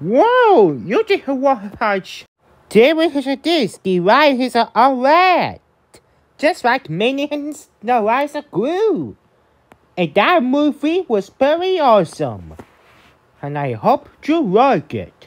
Whoa, you did watch. There is a disc, the right is all red. Just like Minions, the Rise of Gru. And that movie was pretty awesome. And I hope you like it.